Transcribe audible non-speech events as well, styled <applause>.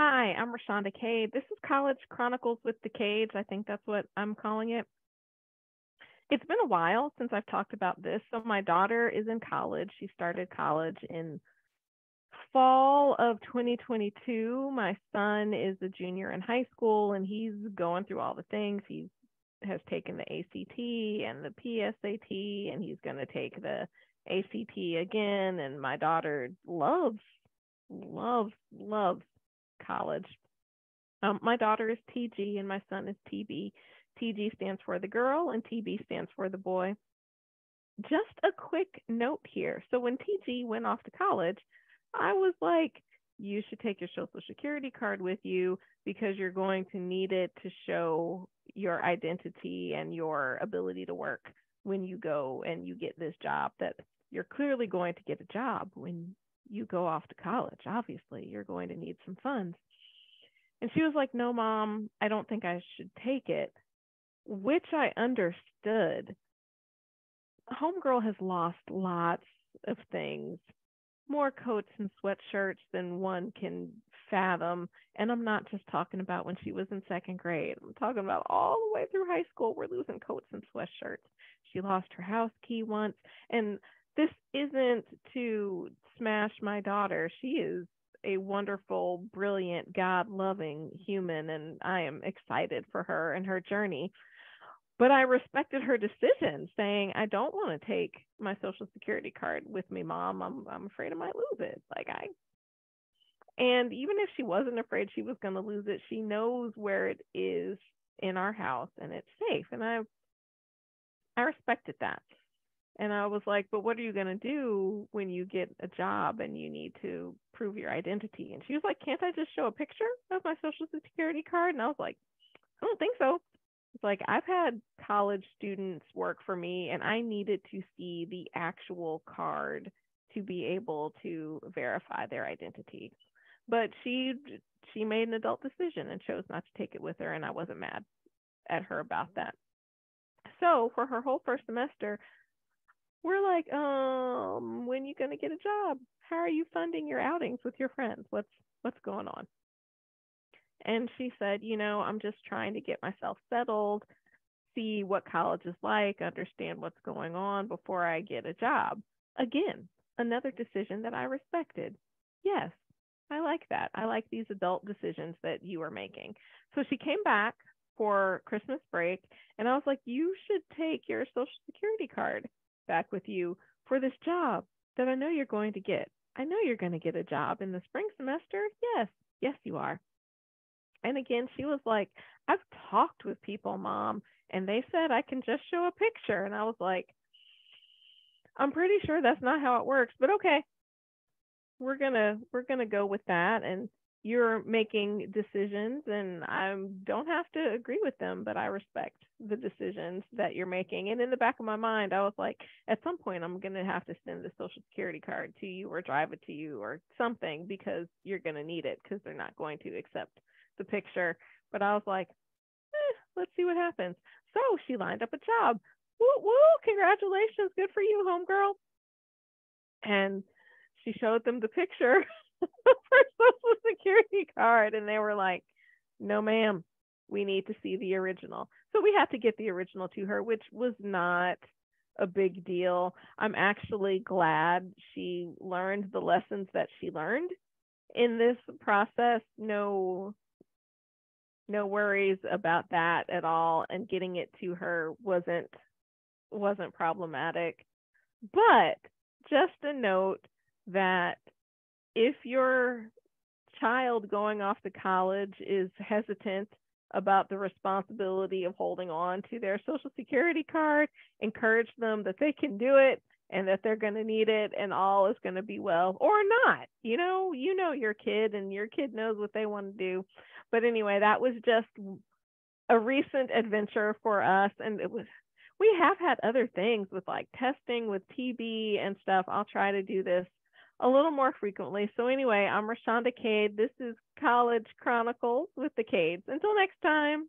Hi, I'm Roshaunda Cade. This is College Chronicles with the Cades. I think that's what I'm calling it. It's been a while since I've talked about this. So, my daughter is in college. She started college in fall of 2022. My son is a junior in high school and he's going through all the things. He has taken the ACT and the PSAT and he's going to take the ACT again. And my daughter loves, loves, loves college. Um, my daughter is TG and my son is TB. TG stands for the girl and TB stands for the boy. Just a quick note here. So when TG went off to college, I was like, you should take your social security card with you because you're going to need it to show your identity and your ability to work when you go and you get this job that you're clearly going to get a job when you go off to college. Obviously, you're going to need some funds. And she was like, No, mom, I don't think I should take it, which I understood. Homegirl has lost lots of things, more coats and sweatshirts than one can fathom. And I'm not just talking about when she was in second grade, I'm talking about all the way through high school. We're losing coats and sweatshirts. She lost her house key once. And this isn't to smash my daughter. She is a wonderful, brilliant, God loving human, and I am excited for her and her journey. But I respected her decision, saying, I don't want to take my social security card with me, mom. I'm I'm afraid I might lose it. Like I and even if she wasn't afraid she was going to lose it, she knows where it is in our house and it's safe. And I I respected that. And I was like, but what are you going to do when you get a job and you need to prove your identity? And she was like, can't I just show a picture of my social security card? And I was like, I don't think so. It's like I've had college students work for me and I needed to see the actual card to be able to verify their identity. But she she made an adult decision and chose not to take it with her and I wasn't mad at her about that. So for her whole first semester, we're like, um, when you gonna get a job? How are you funding your outings with your friends? What's what's going on? And she said, you know, I'm just trying to get myself settled, see what college is like, understand what's going on before I get a job. Again, another decision that I respected. Yes, I like that. I like these adult decisions that you are making. So she came back for Christmas break, and I was like, you should take your social security card back with you for this job that I know you're going to get. I know you're going to get a job in the spring semester. Yes, yes, you are. And again, she was like, I've talked with people, mom, and they said I can just show a picture. And I was like, I'm pretty sure that's not how it works, but okay. We're going to we're going to go with that and you're making decisions and I don't have to agree with them, but I respect the decisions that you're making. And in the back of my mind, I was like, at some point, I'm going to have to send the social security card to you or drive it to you or something because you're going to need it because they're not going to accept the picture. But I was like, eh, let's see what happens. So she lined up a job. Woo woo! Congratulations. Good for you, homegirl. And she showed them the picture. <laughs> for social security card and they were like no ma'am we need to see the original. So we had to get the original to her which was not a big deal. I'm actually glad she learned the lessons that she learned in this process. No no worries about that at all and getting it to her wasn't wasn't problematic. But just a note that if your child going off to college is hesitant about the responsibility of holding on to their social security card, encourage them that they can do it and that they're going to need it and all is going to be well or not. You know, you know your kid and your kid knows what they want to do. But anyway, that was just a recent adventure for us and it was we have had other things with like testing with TB and stuff. I'll try to do this a little more frequently. So, anyway, I'm Roshaunda Cade. This is College Chronicles with the Cades. Until next time.